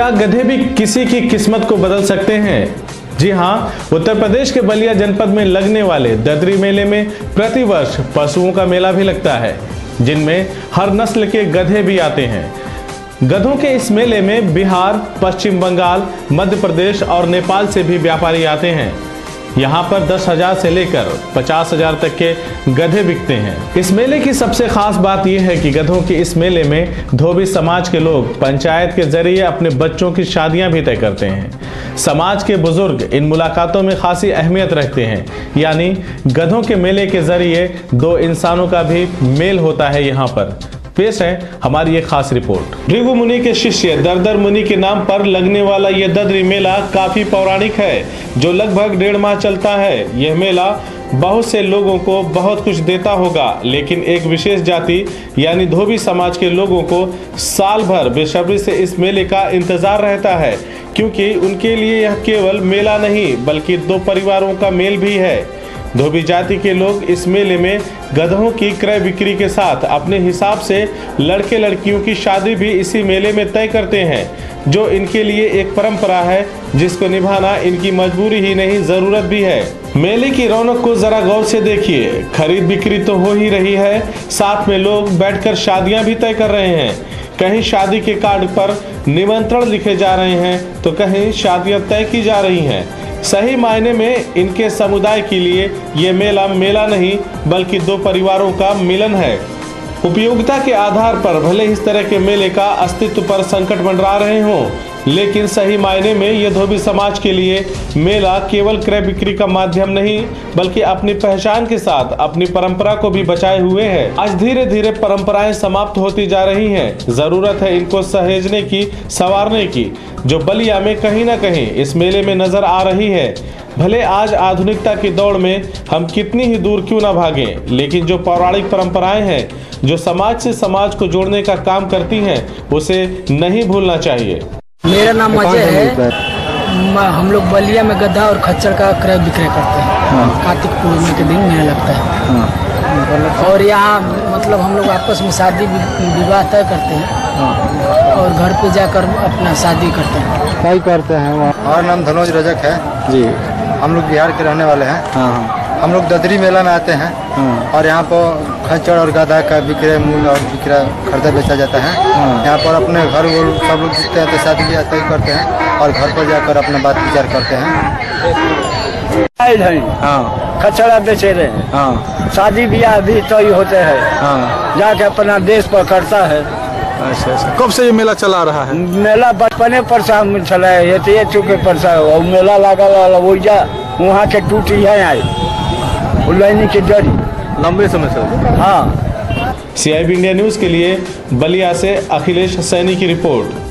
क्या गधे भी किसी की किस्मत को बदल सकते हैं? जी हाँ उत्तर प्रदेश के बलिया जनपद में लगने वाले ददरी मेले में प्रतिवर्ष पशुओं का मेला भी लगता है, जिनमें हर नस्ल के गधे भी आते हैं। गधों के इस मेले में बिहार, पश्चिम बंगाल, मध्य प्रदेश और नेपाल से भी व्यापारी आते हैं। यहाँ पर दस हज़ार से लेकर पचास हज़ार तक के गधे बिकते हैं। इस मेले की सबसे खास बात यह है कि गधों के इस मेले में धोबी समाज के लोग पंचायत के ज़रिए अपने बच्चों की शादियाँ भी तय करते हैं। समाज के बुज़ुर्ग इन मुलाकातों में खासी अहमियत रखते हैं। यानी गधों के मेले के ज़रिए दो इंसानों का भी मेल होता है यहाँ पर। पेश है हमारी एक खास रिपोर्ट। भृगु मुनि के शिष्य दरदर मुनि के नाम पर लगने वाला यह ददरी मेला काफ़ी पौराणिक है, जो लगभग डेढ़ माह चलता है। यह मेला बहुत से लोगों को बहुत कुछ देता होगा, लेकिन एक विशेष जाति, यानी धोबी समाज के लोगों को साल भर बेसब्री से इस मेले का इंतज़ार रहता है, क्योंकि उनके लिए यह केवल मेला नहीं, बल्कि दो परिवारों का मेल भी है। धोबी जाति के लोग इस मेले में गधों की क्रय बिक्री के साथ अपने हिसाब से लड़के लड़कियों की शादी भी इसी मेले में तय करते हैं, जो इनके लिए एक परंपरा है, जिसको निभाना इनकी मजबूरी ही नहीं, ज़रूरत भी है। मेले की रौनक को जरा गौर से देखिए। खरीद बिक्री तो हो ही रही है, साथ में लोग बैठकर शादियाँ भी तय कर रहे हैं। कहीं शादी के कार्ड पर निमंत्रण लिखे जा रहे हैं तो कहीं शादियाँ तय की जा रही हैं। सही मायने में इनके समुदाय के लिए ये मेला मेला नहीं, बल्कि दो परिवारों का मिलन है। उपयोगिता के आधार पर भले इस तरह के मेले का अस्तित्व पर संकट मंडरा रहे हों लेकिन सही मायने में ये धोबी समाज के लिए मेला केवल क्रय बिक्री का माध्यम नहीं, बल्कि अपनी पहचान के साथ अपनी परंपरा को भी बचाए हुए है। आज धीरे धीरे परंपराएँ समाप्त होती जा रही हैं। ज़रूरत है इनको सहेजने की, संवारने की, जो बलिया में कहीं ना कहीं इस मेले में नज़र आ रही है। भले आज आधुनिकता की दौड़ में हम कितनी ही दूर क्यों ना भागें, लेकिन जो पौराणिक परंपराएँ हैं, जो समाज से समाज को जोड़ने का काम करती हैं, उसे नहीं भूलना चाहिए। मेरा नाम अजय है। हम लोग बलिया में गधा और खच्चर का क्रय विक्रय करते हैं। कार्तिक पूर्णिमा के दिन मेला लगता है। और यहाँ मतलब हम लोग आपस में शादी विवाह तय करते हैं। और घर पे जाकर अपना शादी करते हैं। ही करते हैं हमारा नाम धनोज रजक है। जी। हम लोग बिहार के रहने वाले हैं। हाँ हाँ। हम लोग ददरी मेला में आते हैं हाँ। और यहाँ पर खच्चर और गधा का विक्रय मूल और विक्रय खरीदा बेचा जाता है। हाँ। यहाँ पर अपने घर वो सब लोग जितते हैं तो शादी ब्याह तय करते हैं और घर पर जाकर अपना बात विचार करते हैं। हैं। हाँ। खचड़ा बेचे रहे हैं। हाँ। शादी ब्याह भी तय होते हैं। हाँ। जाके अपना देश पर करता है। अच्छा अच्छा। कब से ये मेला चला रहा है? मेला बचपने पर से हम चला है ये तो चुके पर से मेला लगा वाला वो जा वहाँ के टूटी है आए। वो लाइनी की लंबे समय से। हाँ। सीआईबी इंडिया न्यूज़ के लिए बलिया से अखिलेश सैनी की रिपोर्ट।